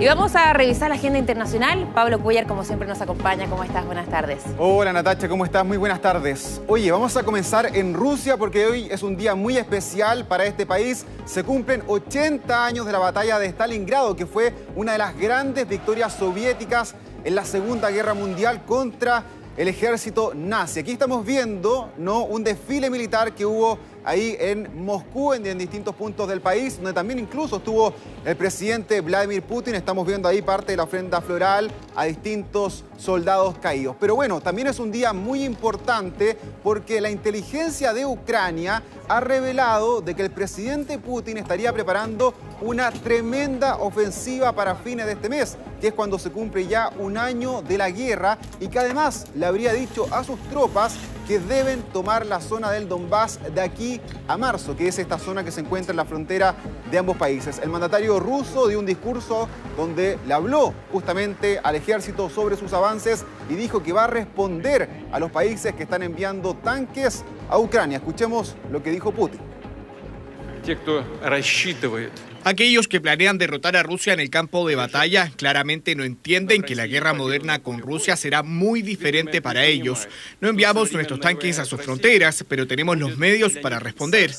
Y vamos a revisar la agenda internacional. Pablo Cuellar, como siempre, nos acompaña. ¿Cómo estás? Buenas tardes. Hola Natacha, ¿cómo estás? Muy buenas tardes. Oye, vamos a comenzar en Rusia porque hoy es un día muy especial para este país. Se cumplen 80 años de la batalla de Stalingrado, que fue una de las grandes victorias soviéticas en la Segunda Guerra Mundial contra el ejército nazi. Aquí estamos viendo ¿no? un desfile militar que hubo ahí en Moscú, en, distintos puntos del país, donde también incluso estuvo el presidente Vladimir Putin. Estamos viendo ahí parte de la ofrenda floral a distintos soldados caídos. Pero bueno, también es un día muy importante porque la inteligencia de Ucrania ha revelado de que el presidente Putin estaría preparando una tremenda ofensiva para fines de este mes, que es cuando se cumple ya un año de la guerra y que además le habría dicho a sus tropas que deben tomar la zona del Donbass de aquí a marzo, que es esta zona que se encuentra en la frontera de ambos países. El mandatario ruso dio un discurso donde le habló justamente al ejército sobre sus avances y dijo que va a responder a los países que están enviando tanques a Ucrania. Escuchemos lo que dijo Putin. Aquellos que planean derrotar a Rusia en el campo de batalla claramente no entienden que la guerra moderna con Rusia será muy diferente para ellos. No enviamos nuestros tanques a sus fronteras, pero tenemos los medios para responder.